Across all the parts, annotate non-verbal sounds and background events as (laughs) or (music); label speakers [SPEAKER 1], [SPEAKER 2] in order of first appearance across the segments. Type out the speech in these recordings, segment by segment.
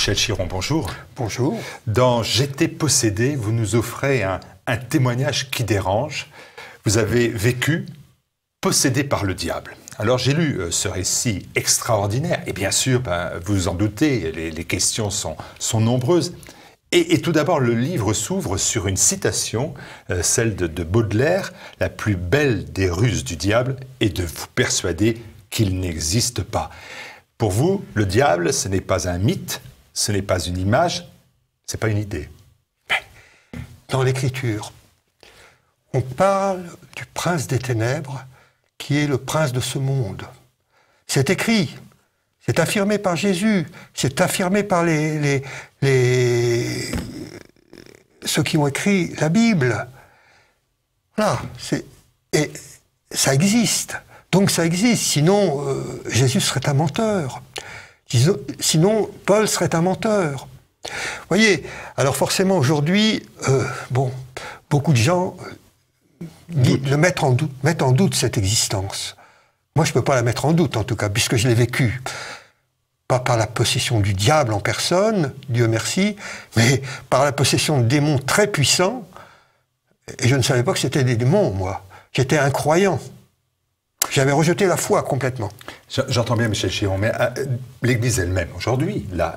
[SPEAKER 1] Michel Chiron, bonjour.
[SPEAKER 2] Bonjour.
[SPEAKER 1] Dans J'étais possédé, vous nous offrez un, témoignage qui dérange. Vous avez vécu possédé par le diable. Alors j'ai lu euh, ce récit extraordinaire, et bien sûr, ben, vous vous en doutez, les, questions sont, sont nombreuses. Et, tout d'abord, le livre s'ouvre sur une citation, euh, celle de, de, Baudelaire, La plus belle des ruses du diable est de vous persuader qu'il n'existe pas. Pour vous, le diable, ce n'est pas un mythe, ce n'est pas une image, ce n'est pas une idée.
[SPEAKER 2] Dans l'Écriture, on parle du prince des ténèbres qui est le prince de ce monde. C'est écrit, c'est affirmé par Jésus, c'est affirmé par les, ceux qui ont écrit la Bible. Voilà, et ça existe. Donc ça existe, sinon euh, Jésus serait un menteur. Sinon Paul serait un menteur. Voyez, alors forcément aujourd'hui, euh, bon, beaucoup de gens euh, le mettent en, doute, mettent en doute cette existence. Moi, je ne peux pas la mettre en doute, en tout cas, puisque je l'ai vécu. Pas par la possession du diable en personne, Dieu merci, mais par la possession de démons très puissants. Et je ne savais pas que c'était des démons, moi. J'étais incroyant. J'avais rejeté la foi complètement.
[SPEAKER 1] J'entends bien Michel Chiron, mais euh, l'Église elle-même, aujourd'hui, là,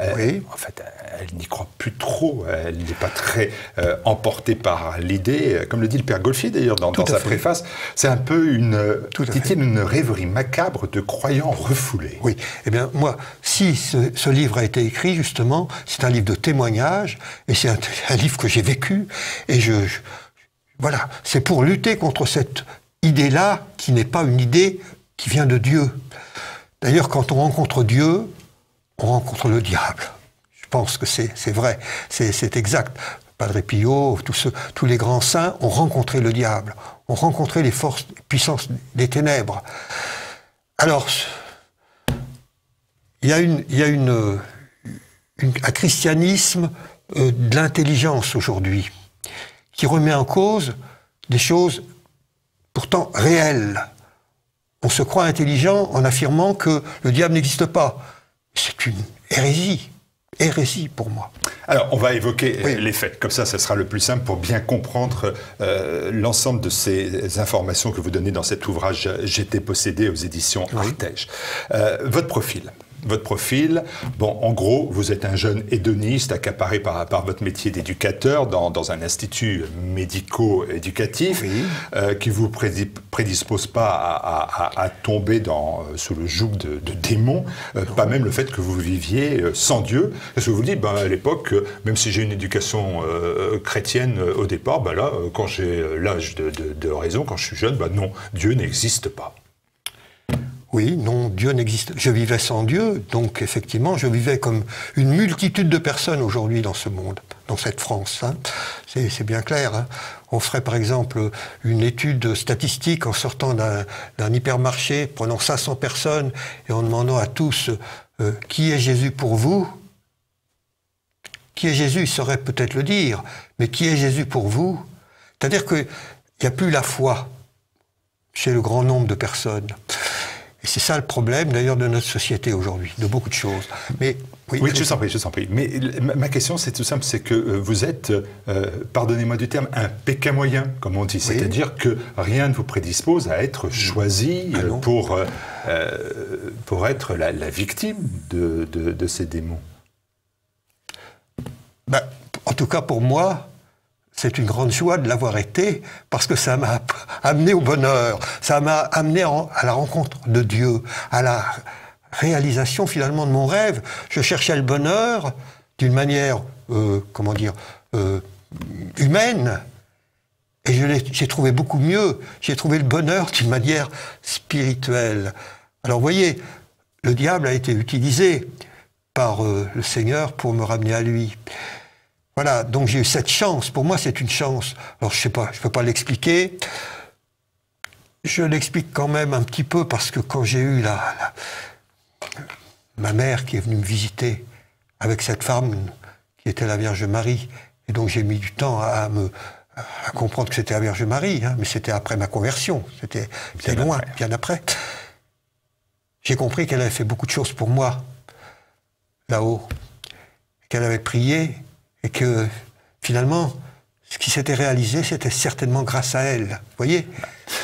[SPEAKER 1] en fait, elle n'y croit plus trop. Elle n'est pas très euh, emportée par l'idée, euh, comme le dit le Père Golfier d'ailleurs dans, sa préface. C'est un peu une, une rêverie macabre de croyants refoulés.
[SPEAKER 2] Oui. Eh bien, moi, si ce, livre a été écrit, justement, c'est un livre de témoignage, et c'est (laughs) un, livre que j'ai vécu, et je voilà, c'est pour lutter contre cette idée-là qui n'est pas une idée qui vient de Dieu. D'ailleurs, quand on rencontre Dieu, on rencontre le diable. Je pense que c'est vrai, c'est exact. Padre Pio, tous, les grands saints ont rencontré le diable, ont rencontré les forces, puissances des ténèbres. Alors, il y a, une, il y a une, un christianisme euh, de l'intelligence aujourd'hui qui remet en cause des choses pourtant réel. On se croit intelligent en affirmant que le diable n'existe pas. C'est une hérésie. Hérésie pour moi.
[SPEAKER 1] Alors, on va évoquer les faits. Comme ça, ce sera le plus simple pour bien comprendre euh, l'ensemble de ces informations que vous donnez dans cet ouvrage J'étais possédé aux éditions Artege. Euh, votre profil votre profil. Bon, en gros, vous êtes un jeune hédoniste accaparé par, par votre métier d'éducateur dans, dans, un institut médico-éducatif euh, qui vous prédispose pas à, à, tomber dans, euh, sous le joug de, de démons, euh, pas même le fait que vous viviez sans Dieu. Parce que vous dites, ben, à l'époque, même si j'ai une éducation chrétienne au départ, ben là, quand j'ai l'âge de, de, de, raison, quand je suis jeune, ben non, Dieu n'existe pas.
[SPEAKER 2] Oui, non, Dieu n'existe. Je vivais sans Dieu, donc effectivement, je vivais comme une multitude de personnes aujourd'hui dans ce monde, dans cette France. Hein. C'est bien clair. Hein. On ferait par exemple une étude statistique en sortant d'un hypermarché, prenant 500 personnes et en demandant à tous euh, qui est Jésus pour vous? Qui est Jésus, il saurait peut-être le dire, mais qui est Jésus pour vous? C'est-à-dire qu'il n'y a plus la foi chez le grand nombre de personnes. Et c'est ça le problème d'ailleurs de notre société aujourd'hui, de beaucoup de choses.
[SPEAKER 1] Mais oui, oui je t'en prie, je t'en prie. Mais ma question, c'est tout simple, c'est que euh, vous êtes, euh, pardonnez-moi du terme, un pécamoyen, comme on dit. C'est-à-dire que rien ne vous prédispose à être choisi ah euh, pour, pour être la, victime de, de, ces démons.
[SPEAKER 2] Ben, en tout cas, pour moi, c'est une grande joie de l'avoir été parce que ça m'a (laughs) amené au bonheur, ça m'a amené à la rencontre de Dieu, à la réalisation finalement de mon rêve. Je cherchais le bonheur d'une manière, euh, comment dire, euh, humaine. Et j'ai trouvé beaucoup mieux. J'ai trouvé le bonheur d'une manière spirituelle. Alors voyez, le diable a été utilisé par euh, le Seigneur pour me ramener à lui. Voilà, donc j'ai eu cette chance. Pour moi, c'est une chance. Alors, je sais pas, je peux pas l'expliquer. Je l'explique quand même un petit peu parce que quand j'ai eu la, ma mère qui est venue me visiter avec cette femme qui était la Vierge Marie, et donc j'ai mis du temps à me à comprendre que c'était la Vierge Marie, hein, mais c'était après ma conversion, c'était loin, bien après. J'ai compris qu'elle avait fait beaucoup de choses pour moi là-haut. qu'elle avait prié et que finalement, ce qui s'était réalisé, c'était certainement grâce à elle. Vous voyez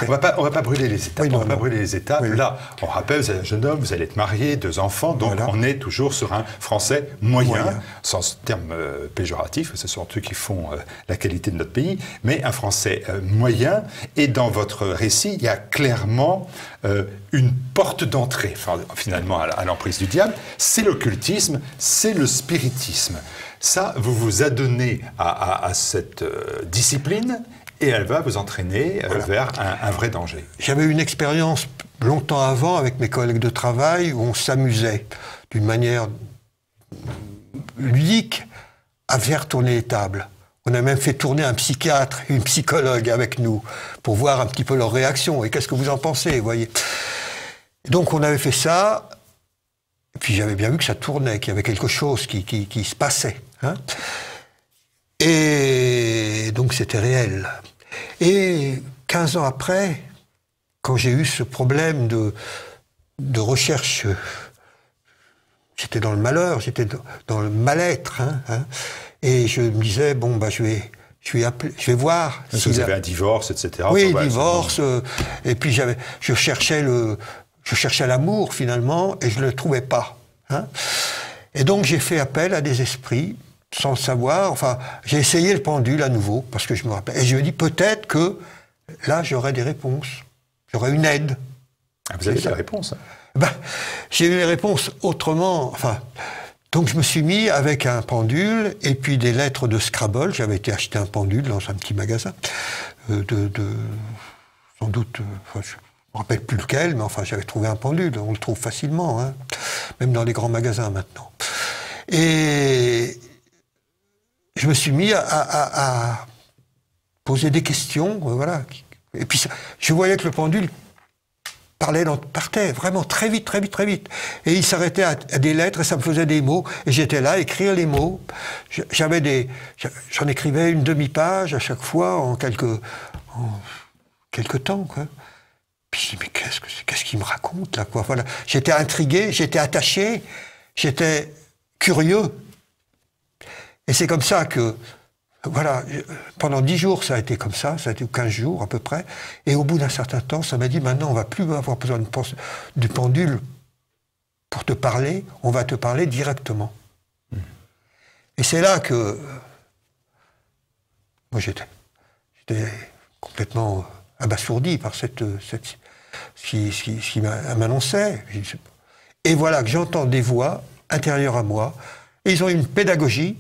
[SPEAKER 1] on on va pas brûler les étapes. on va pas brûler les étapes. Là, on rappelle, vous êtes un jeune homme, vous allez être marié, deux enfants, donc on est toujours sur un français moyen, sans terme euh, péjoratif, ce sont eux qui font euh, la qualité de notre pays, mais un français euh, moyen. Et dans votre récit, il y a clairement une porte d'entrée, finalement, à l'emprise du diable. C'est l'occultisme, c'est le spiritisme. Ça, vous vous adonnez à, à cette discipline et elle va vous entraîner euh, vers un, vrai danger.
[SPEAKER 2] J'avais une expérience longtemps avant avec mes collègues de travail où on s'amusait d'une manière ludique à faire tourner les tables. On a même fait tourner un psychiatre, une psychologue avec nous pour voir un petit peu leur réaction. Et qu'est-ce que vous en pensez, voyez Donc on avait fait ça, et puis j'avais bien vu que ça tournait, qu'il y avait quelque chose qui, qui, se passait. Hein et donc c'était réel. Et 15 ans après, quand j'ai eu ce problème de, de recherche, j'étais dans le malheur, j'étais dans le mal-être, hein, hein, et je me disais, bon, bah, je vais, je vais, je vais voir.
[SPEAKER 1] Si vous avez un divorce, etc.
[SPEAKER 2] Oui, divorce. Euh, et puis j'avais, je cherchais le, je cherchais l'amour finalement, et je ne le trouvais pas. Hein. Et donc j'ai fait appel à des esprits sans le savoir. Enfin, j'ai essayé le pendule à nouveau, parce que je me rappelle. Et je me dis peut-être que là, j'aurai des réponses. J'aurai une aide.
[SPEAKER 1] Ah, vous avez des réponses hein.
[SPEAKER 2] ben, J'ai eu les réponses autrement. Enfin, donc je me suis mis avec un pendule et puis des lettres de Scrabble. J'avais été acheter un pendule dans un petit magasin. Euh, de, sans doute, euh, je ne me rappelle plus lequel, mais enfin j'avais trouvé un pendule. On le trouve facilement, hein, même dans les grands magasins maintenant. Et, je me suis mis à, poser des questions, euh, voilà. Et puis je voyais que le pendule parlait, partait vraiment très vite, très vite, très vite. Et il s'arrêtait à, des lettres et ça me faisait des mots. Et j'étais là à écrire les mots. J'avais des, j'en écrivais une demi-page à chaque fois en quelques, en quelques temps, quoi. Puis je dis, mais qu'est-ce que qu'est-ce qu'il me raconte là, quoi? Voilà. J'étais intrigué, j'étais attaché, j'étais curieux. Et c'est comme ça que, voilà, pendant dix jours, ça a été comme ça, ça a été 15 jours à peu près. Et au bout d'un certain temps, ça m'a dit, maintenant, on va plus avoir besoin de, du pendule pour te parler, on va te parler directement. Et c'est là que, moi j'étais, complètement abasourdi par cette, cette ce qui, m'annonçait. Et voilà que j'entends des voix intérieures à moi, et ils ont une pédagogie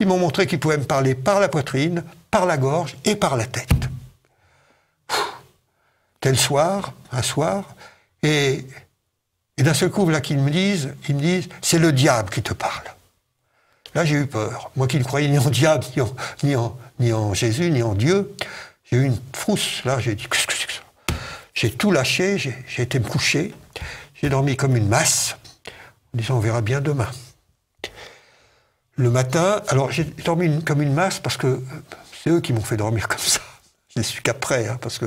[SPEAKER 2] ils m'ont montré qu'ils pouvaient me parler par la poitrine, par la gorge et par la tête. Tel soir, un soir, et, d'un seul coup, là qu'ils me disent, ils me disent, c'est le diable qui te parle. Là, j'ai eu peur. Moi qui ne croyais ni en diable, ni en, Jésus, ni en Dieu, j'ai eu une frousse. Là, j'ai dit, qu'est-ce que J'ai tout lâché, j'ai été me coucher, j'ai dormi comme une masse, en disant, on verra bien demain le matin, alors j'ai dormi comme une masse parce que c'est eux qui m'ont fait dormir comme ça. Je ne su qu'après, hein, parce que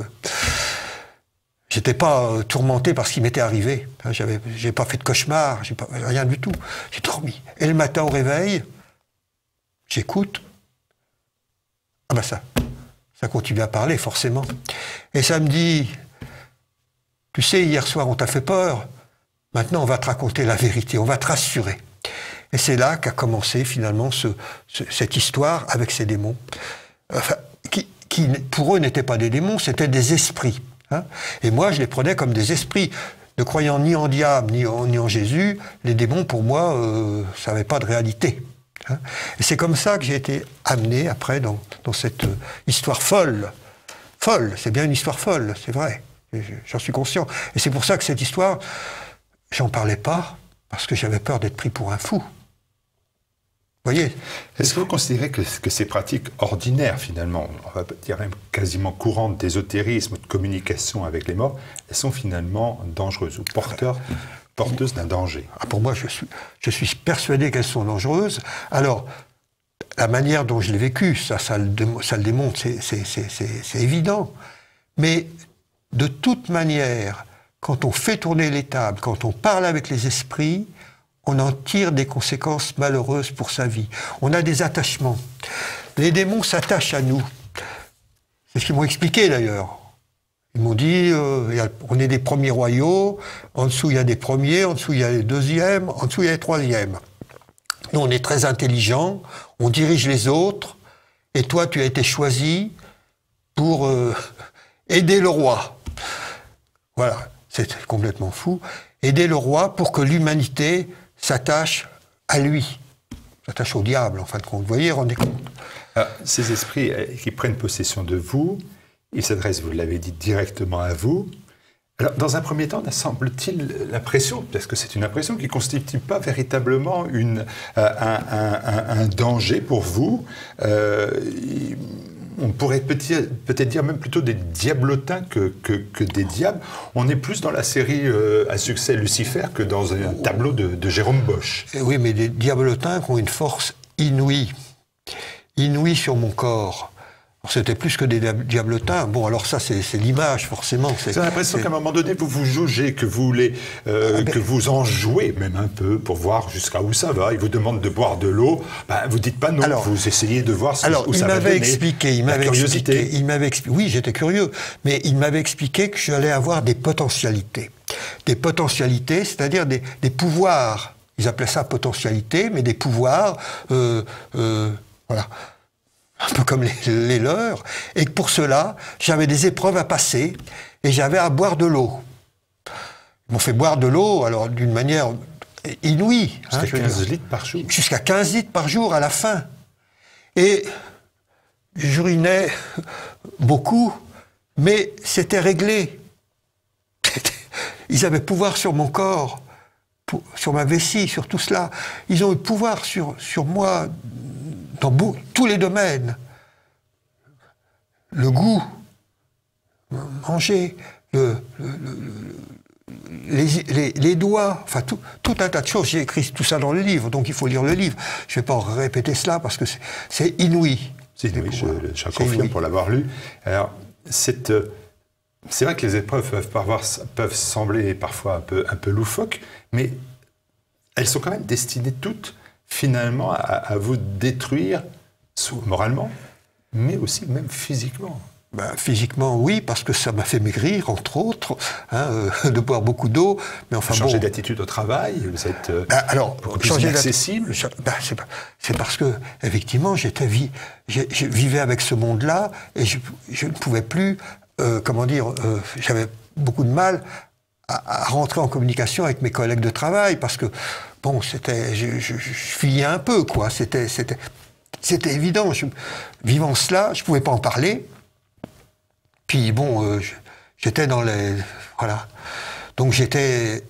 [SPEAKER 2] j'étais pas euh, tourmenté par ce qui m'était arrivé. Hein, j'avais, j'ai pas fait de cauchemar, rien du tout. J'ai dormi. Et le matin au réveil, j'écoute. Ah ben ça, ça continue à parler forcément. Et ça me dit, tu sais, hier soir on t'a fait peur. Maintenant on va te raconter la vérité, on va te rassurer. Et c'est là qu'a commencé finalement cette histoire avec ces démons, qui, pour eux n'étaient pas des démons, c'était des esprits. Hein. Et moi, je les prenais comme des esprits. Ne croyant ni en diable ni en, Jésus, les démons, pour moi, euh, ça n'avait pas de réalité. Hein. Et c'est comme ça que j'ai été amené après dans, cette euh, histoire folle. Folle, c'est bien une histoire folle, c'est vrai. J'en suis conscient. Et c'est pour ça que cette histoire, j'en parlais pas, parce que j'avais peur d'être pris pour un fou
[SPEAKER 1] voyez Est-ce que vous considérez que, ces pratiques ordinaires, finalement, on va dire même quasiment courantes d'ésotérisme, de communication avec les morts, elles sont finalement dangereuses ou porteurs, porteuses d'un danger?
[SPEAKER 2] Ah, Pour moi, je suis, persuadé qu'elles sont dangereuses. Alors, la manière dont je l'ai vécu, ça, ça le, ça le démontre, c'est évident. Mais de toute manière, quand on fait tourner les tables, quand on parle avec les esprits, on en tire des conséquences malheureuses pour sa vie. On a des attachements. Les démons s'attachent à nous. C'est ce qu'ils m'ont expliqué d'ailleurs. Ils m'ont dit, euh, on est des premiers royaux, en dessous il y a des premiers, en dessous il y a les deuxièmes, en dessous il y a les troisièmes. Nous, on est très intelligents, on dirige les autres, et toi, tu as été choisi pour euh, (laughs) aider le roi. Voilà, c'est complètement fou. Aider le roi pour que l'humanité s'attache à lui, s'attache au diable, en fin de compte. Vous voyez, rendez compte.
[SPEAKER 1] Ah, ces esprits euh, qui prennent possession de vous, ils s'adressent, vous l'avez dit, directement à vous. Alors, dans un premier temps, semble-t-il l'impression, parce que c'est une impression qui ne constitue pas véritablement une, euh, un, danger pour vous. Euh, on pourrait peut-être dire même plutôt des diablotins que, des diables. On est plus dans la série euh, à succès Lucifer que dans un tableau de, Jérôme Bosch.
[SPEAKER 2] Eh oui, mais des diablotins qui ont une force inouïe, inouïe sur mon corps. C'était plus que des diablotins. Bon, alors ça, c'est l'image, forcément.
[SPEAKER 1] J'ai l'impression qu'à un moment donné, vous vous jaugez, que vous, les, euh, ah, que vous en jouez même un peu pour voir jusqu'à où ça va. Il vous demande de boire de l'eau. Ben, vous dites pas non, alors, vous essayez de voir
[SPEAKER 2] alors,
[SPEAKER 1] où ça
[SPEAKER 2] va donner. Expliqué, il m'avait expliqué, il m'avait expliqué. Oui, j'étais curieux, mais il m'avait expliqué que j'allais avoir des potentialités. Des potentialités, c'est-à-dire des, des, pouvoirs. Ils appelaient ça potentialité, mais des pouvoirs. Euh, euh, voilà un peu comme les, leurs, et que pour cela, j'avais des épreuves à passer et j'avais à boire de l'eau. Ils m'ont fait boire de l'eau, alors d'une manière inouïe.
[SPEAKER 1] Hein, Jusqu'à 15 litres par jour
[SPEAKER 2] Jusqu'à 15 litres par jour à la fin. Et j'urinais beaucoup, mais c'était réglé. (laughs) Ils avaient pouvoir sur mon corps, sur ma vessie, sur tout cela. Ils ont eu pouvoir sur, sur moi dans tous les domaines. Le goût, manger, le, les, doigts, enfin tout, un tas de choses. J'ai écrit tout ça dans le livre, donc il faut lire le livre. Je ne vais pas répéter cela parce que c'est inouï.
[SPEAKER 1] C'est inouï, je, confirme pour l'avoir lu. Alors, euh, c'est vrai que les épreuves peuvent, peuvent sembler parfois un peu, un peu loufoques, mais elles sont quand même destinées toutes finalement à, vous détruire moralement, mais aussi même physiquement.
[SPEAKER 2] Ben, physiquement, oui, parce que ça m'a fait maigrir, entre autres, hein, euh, (laughs) de boire beaucoup d'eau.
[SPEAKER 1] Mais enfin, changer d'attitude au travail, vous êtes euh,
[SPEAKER 2] ben, alors
[SPEAKER 1] changer accessible.
[SPEAKER 2] Ben, c'est parce que effectivement, j'étais je vivais avec ce monde-là et je, ne pouvais plus, euh, comment dire, j'avais beaucoup de mal à, rentrer en communication avec mes collègues de travail parce que bon, c'était, je, je, fuyais un peu, quoi. C'était, c'était, c'était évident. vivant cela, je pouvais pas en parler. Puis bon, euh, j'étais dans les, voilà. Donc j'étais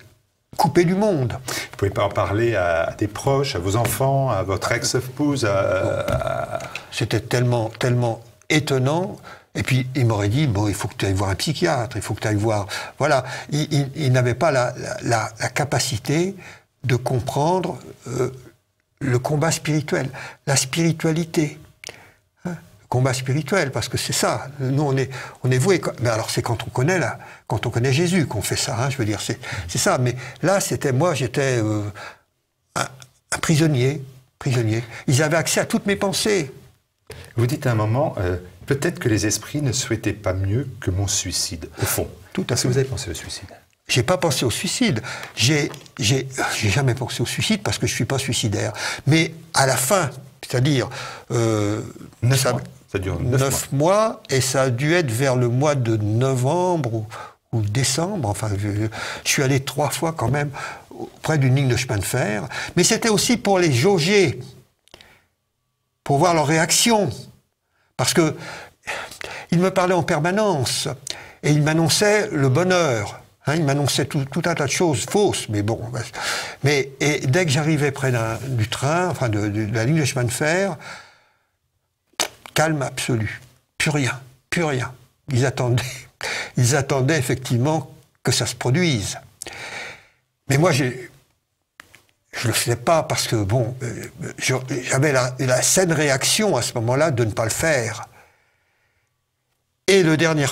[SPEAKER 2] coupé du monde.
[SPEAKER 1] Vous pouvez pas en parler à, des proches, à vos enfants, à votre ex-épouse.
[SPEAKER 2] C'était tellement, tellement étonnant. Et puis, il m'aurait dit, bon, il faut que tu ailles voir un psychiatre, il faut que tu ailles voir... Voilà, il, n'avait pas la, capacité de comprendre euh, le combat spirituel, la spiritualité. Hein, le combat spirituel, parce que c'est ça. Nous, on est, on est voués. Mais alors, c'est quand on connaît là, quand on connaît Jésus qu'on fait ça. Hein, je veux dire, c'est, ça. Mais là, c'était moi, j'étais euh, un, prisonnier, prisonnier. Ils avaient accès à toutes mes pensées.
[SPEAKER 1] Vous dites à un moment, euh, peut-être que les esprits ne souhaitaient pas mieux que mon suicide, au fond.
[SPEAKER 2] Tout à
[SPEAKER 1] fait. vous avez pensé au suicide?
[SPEAKER 2] J'ai pas pensé au suicide. J'ai, j'ai, jamais pensé au suicide parce que je suis pas suicidaire. Mais à la fin, c'est-à-dire
[SPEAKER 1] euh, neuf mois. Ça dure
[SPEAKER 2] neuf, mois. et ça a dû être vers le mois de novembre ou, décembre. Enfin, je, suis allé trois fois quand même auprès d'une ligne de chemin de fer. Mais c'était aussi pour les jauger, pour voir leur réaction, parce que ils me parlaient en permanence et ils m'annonçaient le bonheur Hein, il m'annonçait tout, un tas de choses fausses, mais bon. Mais et dès que j'arrivais près du train, enfin de, la ligne de chemin de fer, calme absolu, plus rien, plus rien. Ils attendaient, (laughs) ils attendaient effectivement que ça se produise. Mais moi, je je le faisais pas parce que bon, euh, j'avais la saine réaction à ce moment-là de ne pas le faire. Et le dernier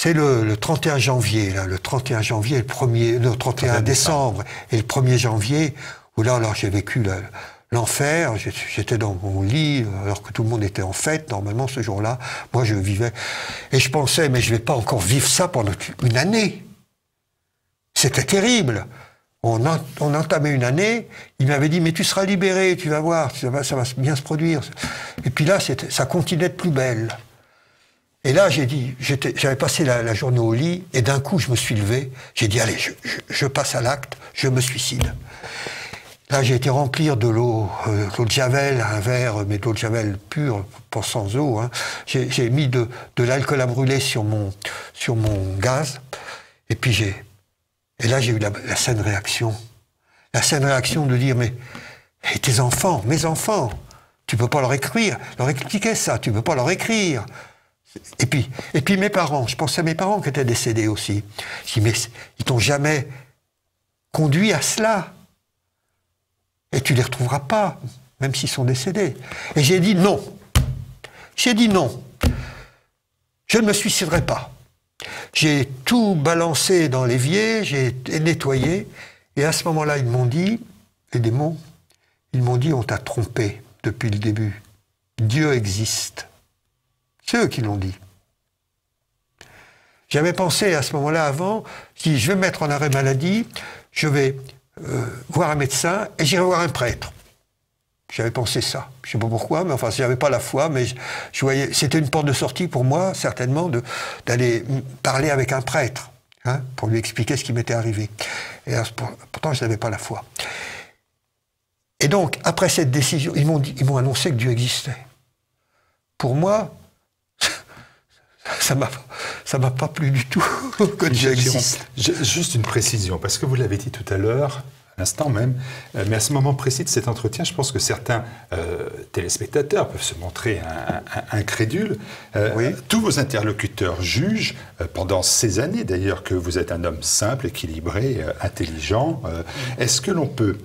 [SPEAKER 2] C'est le, 31 janvier, là, le 31 janvier, le 1er, le 31 décembre et le 1er janvier, où là, alors j'ai vécu l'enfer, j'étais dans mon lit, alors que tout le monde était en fête, normalement, ce jour-là. Moi, je vivais. Et je pensais, mais je vais pas encore vivre ça pendant une année. C'était terrible. On, entamait une année, il m'avait dit, mais tu seras libéré, tu vas voir, ça va, ça va bien se produire. Et puis là, ça continuait de plus belle. Et là, j'ai dit, j'avais passé la, journée au lit, et d'un coup, je me suis levé. J'ai dit, allez, je, passe à l'acte, je me suicide. Là, j'ai été remplir de l'eau, euh, l'eau de javel, un verre, mais de l'eau de javel pure, pas sans eau. Hein. J'ai mis de, l'alcool à brûler sur mon, sur mon gaz, et puis j'ai et là, j'ai eu la, saine réaction. La saine réaction de dire, mais tes enfants, mes enfants, tu peux pas leur écrire, leur expliquer ça, tu peux pas leur écrire. Et puis, mes parents, je pensais à mes parents qui étaient décédés aussi. Je dis, mais ils t'ont jamais conduit à cela. Et tu les retrouveras pas, même s'ils sont décédés. Et j'ai dit non. J'ai dit non. Je ne me suiciderai pas. J'ai tout balancé dans l'évier, j'ai nettoyé, et à ce moment-là, ils m'ont dit, les démons, ils m'ont dit, on t'a trompé depuis le début. Dieu existe. C'est eux qui l'ont dit. J'avais pensé à ce moment-là avant, si je vais me mettre en arrêt maladie, je vais euh, voir un médecin et j'irai voir un prêtre. J'avais pensé ça. Je sais pas pourquoi, mais enfin, j'avais pas la foi, mais je, voyais, c'était une porte de sortie pour moi, certainement, d'aller parler avec un prêtre, hein, pour lui expliquer ce qui m'était arrivé. Et pourtant, je n'avais pas la foi. Et donc, après cette décision, ils m'ont annoncé que Dieu existait. Pour moi, ça m'a ça m'a pas plu du tout Dieu existe.
[SPEAKER 1] Juste une précision, parce que vous l'avez dit tout à l'heure, l'instant même. Euh, mais à ce moment précis de cet entretien, je pense que certains euh, téléspectateurs peuvent se montrer incrédules. Euh, tous vos interlocuteurs jugent, pendant ces années d'ailleurs, que vous êtes un homme simple, équilibré, intelligent. Est-ce que l'on peut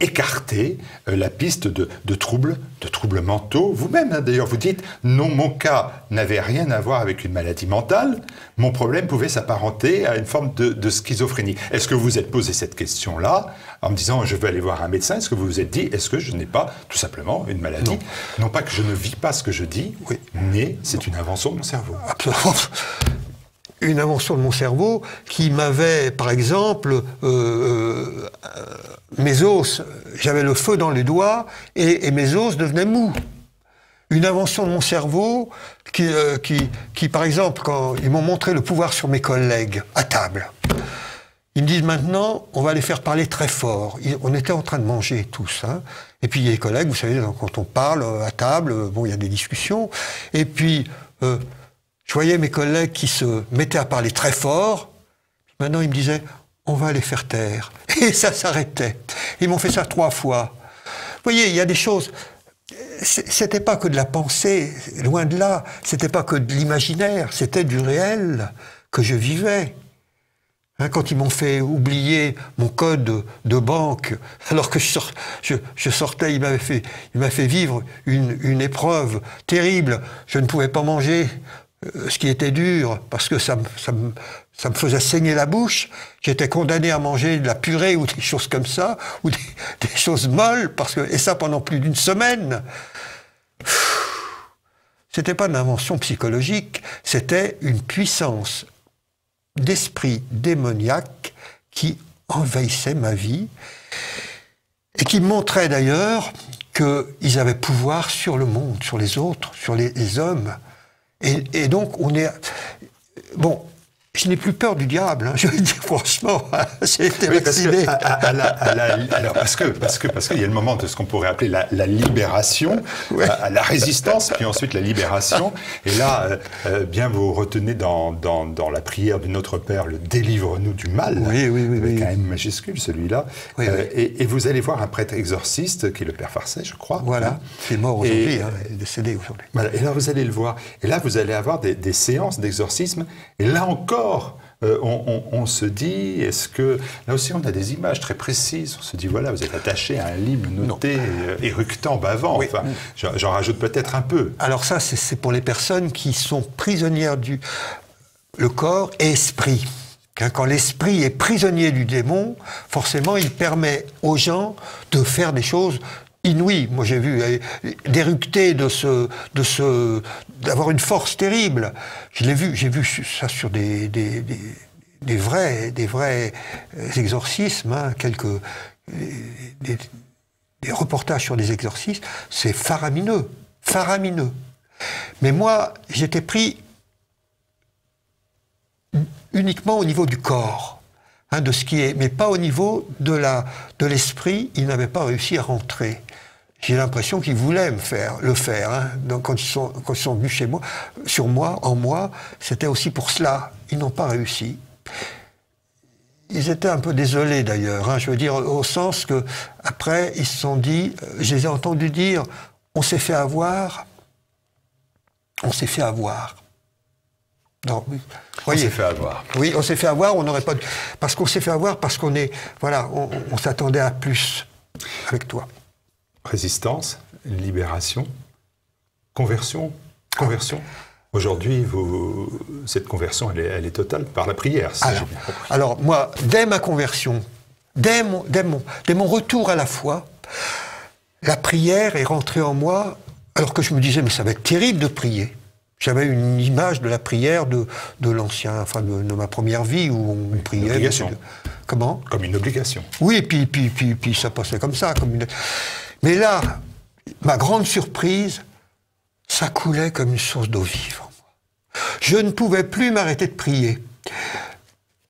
[SPEAKER 1] écarter la piste de, troubles, de troubles mentaux Vous-même, hein, d'ailleurs, vous dites, non, mon cas n'avait rien à voir avec une maladie mentale, mon problème pouvait s'apparenter à une forme de, de schizophrénie. Est-ce que vous vous êtes posé cette question-là? En me disant je vais aller voir un médecin Est-ce que vous vous êtes dit est-ce que je n'ai pas tout simplement une maladie? Non. pas que je ne vis pas ce que je dis, oui. mais c'est une invention de mon cerveau.
[SPEAKER 2] Absolument. Une invention de mon cerveau qui m'avait, par exemple, euh, euh, mes os, j'avais le feu dans les doigts et, mes os devenaient mous une invention de mon cerveau qui, euh, qui, qui, par exemple, quand ils m'ont montré le pouvoir sur mes collègues à table, ils me disent maintenant, on va les faire parler très fort. On était en train de manger tous. Hein. Et puis les collègues, vous savez, quand on parle euh, à table, euh, bon, il y a des discussions. Et puis, euh, je voyais mes collègues qui se mettaient à parler très fort. Maintenant, ils me disaient, on va les faire taire. (laughs) Et ça s'arrêtait. Ils m'ont fait ça trois fois. Vous voyez, il y a des choses. C'était pas que de la pensée, loin de là. C'était pas que de l'imaginaire. C'était du réel que je vivais. Hein, quand ils m'ont fait oublier mon code de, banque, (laughs) alors que je, sortais, il m'avait fait, vivre une, épreuve terrible. Je ne pouvais pas manger euh, ce qui était dur parce que ça me faisait saigner la bouche. J'étais condamné à manger de la purée ou des choses comme ça, ou des, (laughs) des choses molles, parce que, et ça pendant plus d'une semaine. C'était pas une invention psychologique, c'était une puissance d'esprit démoniaque qui envahissait ma vie et qui montrait d'ailleurs qu'ils avaient pouvoir sur le monde, sur les autres, sur les, hommes. Et, et, donc on est... Bon, je n'ai plus peur du diable, hein, (laughs) je veux dire franchement, (laughs) j'ai été vacciné.
[SPEAKER 1] Parce que, parce que, parce qu'il y a le moment de ce qu'on pourrait appeler la, libération, à, la résistance, puis ensuite la libération. Et là, euh, euh, bien vous retenez dans, dans, dans, la prière de Notre Père le délivre-nous du mal,
[SPEAKER 2] oui, oui, oui,
[SPEAKER 1] avec un M majuscule, celui-là. Euh, et, et, vous allez voir un prêtre exorciste, qui est le Père Farcet, je crois.
[SPEAKER 2] Voilà, qui est mort aujourd'hui, hein, décédé aujourd'hui.
[SPEAKER 1] Voilà, et là, vous allez le voir. Et là, vous allez avoir des, des séances d'exorcisme. Et là encore, euh, on, se dit, est-ce que là aussi on a des images très précises On se dit voilà, vous êtes attaché à un livre noté, euh, éructant, bavant. Enfin, j'en rajoute peut-être un peu.
[SPEAKER 2] Alors ça, c'est pour les personnes qui sont prisonnières du le corps et esprit. Quand l'esprit est prisonnier du démon, forcément, il permet aux gens de faire des choses inouïes. Moi, j'ai vu euh, d'éructer de ce, de ce, d'avoir une force terrible. Je l'ai vu, j'ai vu ça sur des, vrais, des vrais euh, exorcismes, hein, quelques, euh, des reportages sur des exorcismes. C'est faramineux, faramineux. Mais moi, j'étais pris uniquement au niveau du corps, hein, de ce qui est, mais pas au niveau de la de l'esprit. Il n'avait pas réussi à rentrer. J'ai l'impression qu'ils voulaient me faire le faire. Hein. Donc quand ils sont quand ils sont venus chez moi, sur moi, en moi, c'était aussi pour cela. Ils n'ont pas réussi. Ils étaient un peu désolés d'ailleurs. Hein, je veux dire au sens que après ils se sont dit, je les ai entendus dire, on s'est fait avoir, on s'est fait avoir.
[SPEAKER 1] Non, on s'est fait avoir.
[SPEAKER 2] Oui, on s'est fait avoir, on n'aurait pas... Parce qu'on s'est fait avoir, parce qu'on est... Voilà, on, s'attendait à plus avec toi.
[SPEAKER 1] Résistance, libération, conversion, conversion. Aujourd'hui, cette conversion, elle est, totale par la prière,
[SPEAKER 2] alors, alors, moi, dès ma conversion, dès mon, dès, mon, dès mon retour à la foi, la prière est rentrée en moi, alors que je me disais, mais ça va être terrible de prier. J'avais une image de la prière de, de l'ancien, enfin de, ma première vie où on priait. Une
[SPEAKER 1] obligation.
[SPEAKER 2] Comment?
[SPEAKER 1] Comme une obligation.
[SPEAKER 2] Oui, puis, puis, puis, puis ça passait comme ça. Comme une... Mais là, ma grande surprise, ça coulait comme une source d'eau vive en moi. Je ne pouvais plus m'arrêter de prier.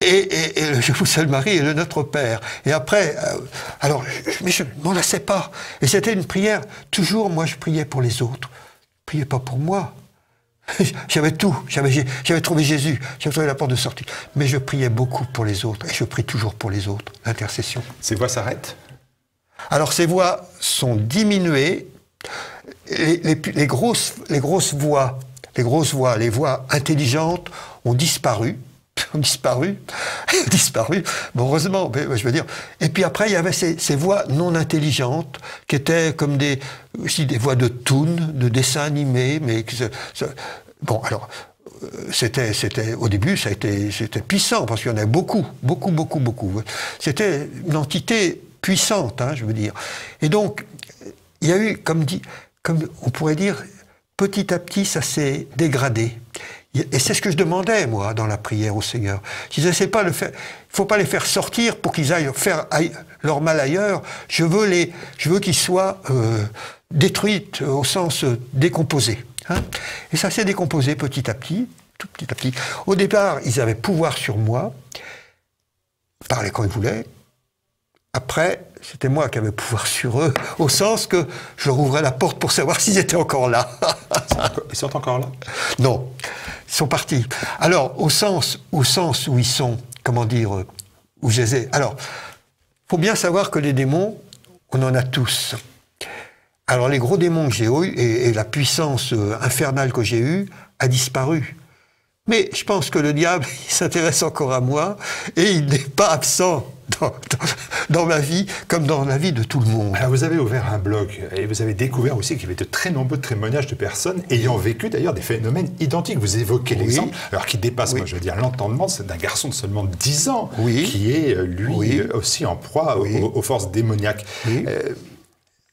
[SPEAKER 2] Et, et, Je vous salue Marie et le Notre Père. Et après, euh, alors, mais je ne m'en lassais pas. Et c'était une prière, toujours, moi, je priais pour les autres. Je priais pas pour moi. (laughs) J'avais tout, j'avais trouvé Jésus, j'avais trouvé la porte de sortie. Mais je priais beaucoup pour les autres, et je prie toujours pour les autres, l'intercession.
[SPEAKER 1] Ces voix s'arrêtent.
[SPEAKER 2] Alors ces voix sont diminuées, les, grosses, les grosses voix, les grosses voix, les voix intelligentes ont disparu, ont disparu, (laughs) disparu, heureusement, je veux dire. Et puis après, il y avait ces, voix non intelligentes, qui étaient comme des, des voix de toon, de dessins animés, mais bon, alors, euh, c'était, c'était, au début, ça a été, c'était puissant, parce qu'il y en avait beaucoup, beaucoup, beaucoup, beaucoup. C'était une entité puissante, hein, je veux dire. Et donc, il y a eu, comme dit, comme on pourrait dire, petit à petit, ça s'est dégradé. Et c'est ce que je demandais, moi, dans la prière au Seigneur. Je disais, pas le il faut pas les faire sortir pour qu'ils aillent faire leur mal ailleurs. Je veux les, veux qu'ils soient euh, détruits au sens euh, décomposés. Hein. Et ça s'est décomposé petit à petit, tout petit à petit. Au départ, ils avaient pouvoir sur moi, ils parlaient quand ils voulaient. Après, c'était moi qui avais pouvoir sur eux, au sens que je leur ouvrais la porte pour savoir s'ils étaient encore là.
[SPEAKER 1] ils sont encore là?
[SPEAKER 2] Non sont partis. Alors, au sens, au sens où ils sont, comment dire, où je les ai. Alors, faut bien savoir que les démons, on en a tous. Alors, les gros démons que j'ai eus et, la puissance euh, infernale que j'ai eue a disparu. Mais je pense que le diable, (laughs) il s'intéresse encore à moi et il n'est pas absent dans, ma vie comme dans la vie de tout le monde.
[SPEAKER 1] vous avez ouvert un blog et vous avez découvert aussi qu'il y avait de très nombreux témoignages de personnes ayant vécu d'ailleurs des phénomènes identiques. Vous évoquez l'exemple, alors qui dépasse, moi je veux dire, l'entendement d'un garçon de seulement 10 ans qui est, euh, lui, aussi en proie aux, forces démoniaques. Euh,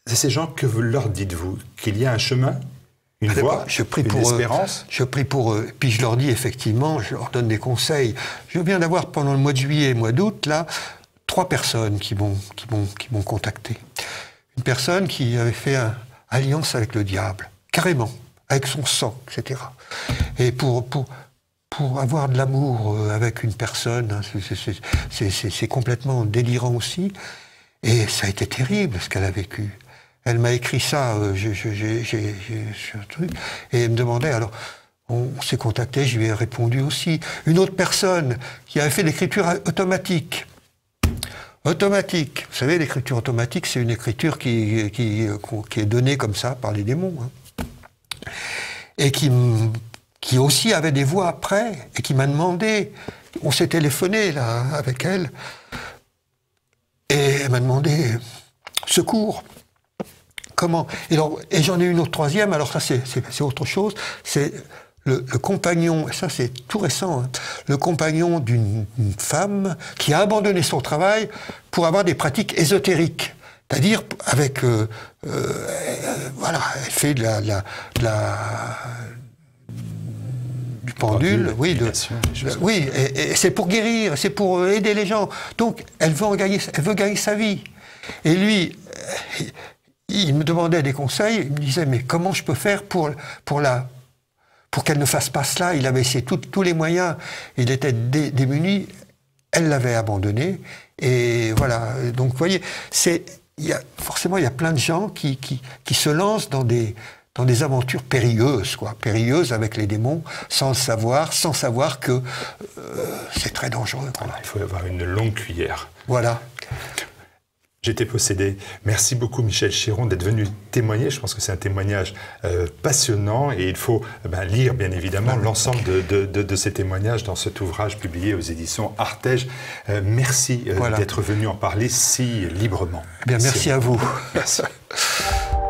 [SPEAKER 1] c'est ces gens que vous leur dites-vous Qu'il y a un chemin une voie, je prie pour espérance?
[SPEAKER 2] je prie pour eux. Puis je leur dis effectivement, je leur donne des conseils. Je viens d'avoir pendant le mois de juillet et le mois d'août, là, trois personnes qui m'ont qui m'ont contacté. Une personne qui avait fait alliance avec le diable, carrément, avec son sang, etc. Et pour pour pour avoir de l'amour euh, avec une personne, hein, c'est complètement délirant aussi. Et ça a été terrible ce qu'elle a vécu. Elle m'a écrit ça, euh, j'ai un truc, et elle me demandait alors. On s'est contacté, je lui ai répondu aussi. Une autre personne qui avait fait l'écriture automatique, automatique. Vous savez, l'écriture automatique, c'est une écriture qui, est donnée comme ça par les démons. Hein. Et qui, aussi avait des voix après, et qui m'a demandé, on s'est téléphoné là avec elle, et elle m'a demandé secours. Comment? Et, j'en ai une autre troisième, alors ça c'est autre chose, le, compagnon, et ça c'est tout récent, hein, le compagnon d'une femme qui a abandonné son travail pour avoir des pratiques ésotériques. C'est-à-dire avec, euh, euh, voilà, elle fait de la, la, du pendule, oui, de, oui, et, c'est pour guérir, c'est pour aider les gens. Donc elle veut gagner, elle veut gagner sa vie. Et lui, il me demandait des conseils, il me disait mais comment je peux faire pour, pour la pour qu'elle ne fasse pas cela. Il avait essayé tous les moyens. Il était démuni. Elle l'avait abandonné. Et voilà. Donc, vous voyez, c'est, il y a, forcément, il y a plein de gens qui, qui, qui se lancent dans des, dans des aventures périlleuses, quoi, périlleuses avec les démons, sans le savoir, sans savoir que euh, c'est très dangereux.
[SPEAKER 1] il faut avoir une longue cuillère.
[SPEAKER 2] Voilà.
[SPEAKER 1] J'étais possédé. Merci beaucoup Michel Chiron d'être venu témoigner. Je pense que c'est un témoignage euh, passionnant et il faut eh ben, lire bien évidemment l'ensemble de, ces témoignages dans cet ouvrage publié aux éditions Artege. Euh, merci euh, d'être venu en parler si librement.
[SPEAKER 2] Eh bien, merci à vous.
[SPEAKER 1] Merci. (laughs)